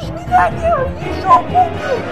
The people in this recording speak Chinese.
是在你有一手不平。